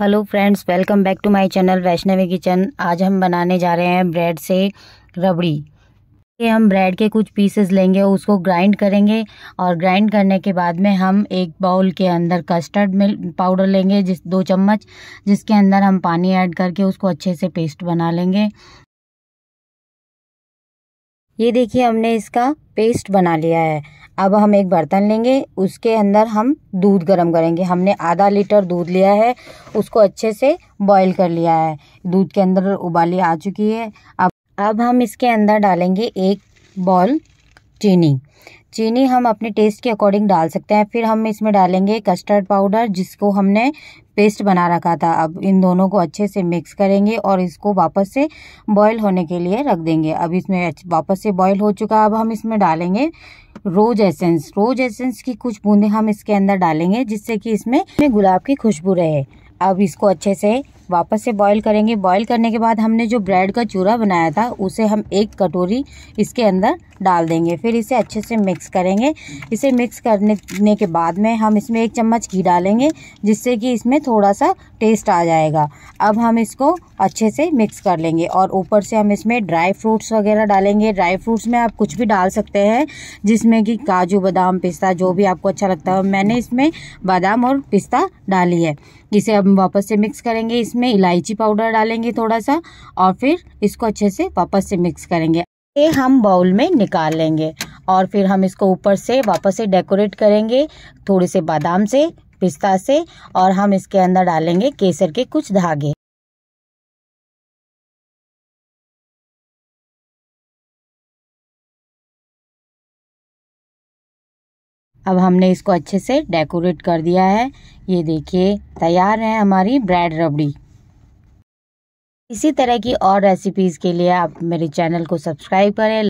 Hello friends, welcome back to my channel Vaishnavi kitchen. आज हम बनाने जा रहे हैं ब्रेड से रबड़ी। ये हम ब्रेड के कुछ पीसेस लेंगे, उसको ग्राइंड करेंगे और ग्राइंड करने के बाद में हम एक बाउल के अंदर कस्टर्ड मिल्क पाउडर लेंगे, जिस दो चम्मच, जिसके अंदर हम पानी ऐड करके उसको अच्छे से पेस्ट बना लेंगे। ये देखिए, हमने इसका पेस्ट बना लिया है। अब हम एक बर्तन लेंगे, उसके अंदर हम दूध गर्म करेंगे। हमने आधा लीटर दूध लिया है, उसको अच्छे से बॉईल कर लिया है। दूध के अंदर उबाली आ चुकी है। अब अब हम इसके अंदर डालेंगे एक बॉल चीनी। चीनी हम अपने टेस्ट के अकॉर्डिंग डाल सकते हैं। फिर हम इसमें डालेंगे कस्टर्ड पाउडर जिसको हमने पेस्ट बना रखा था। अब इन दोनों को अच्छे से मिक्स करेंगे और इसको वापस से बॉईल होने के लिए रख देंगे। अब इसमें वापस से बॉईल हो चुका अब हम इसमें डालेंगे रोज एसेंस रोज एसेंस की कुछ बूंदे हम इसके अंदर डालेंगे, जिससे कि इसमें गुलाब की खुशबू रहे। अब इसको अच्छे से वापस से बॉईल करेंगे। बॉईल करने के बाद हमने जो ब्रेड का चूरा बनाया था, उसे हम एक कटोरी इसके अंदर डाल देंगे। फिर इसे अच्छे से मिक्स करेंगे। इसे मिक्स करने के बाद में हम इसमें एक चम्मच घी डालेंगे, जिससे कि इसमें थोड़ा सा टेस्ट आ जाएगा। अब हम इसको अच्छे से मिक्स कर लेंगे और ऊपर से हम इसमें ड्राई फ्रूट्स वगैरह डालेंगे। ड्राई फ्रूट्स में आप कुछ भी डाल सकते हैं, जिसमें कि काजू, बादाम, पिस्ता, जो भी आपको अच्छा लगता है। मैंने इसमें बादाम और पिस्ता डाली है। इसे अब वापस से मिक्स करेंगे। इसमें इलायची पाउडर डालेंगे थोड़ा सा और फिर इसको अच्छे से वापस से मिक्स करेंगे। ये हम बाउल में निकाल लेंगे और फिर हम इसको ऊपर से वापस से डेकोरेट करेंगे थोड़े से बादाम से, पिस्ता से और हम इसके अंदर डालेंगे केसर के कुछ धागे। अब हमने इसको अच्छे से डेकोरेट कर दिया है। ये देखिए, तैयार है हमारी ब्रेड रबड़ी। इसी तरह की और रेसिपीज़ के लिए आप मेरे चैनल को सब्सक्राइब करें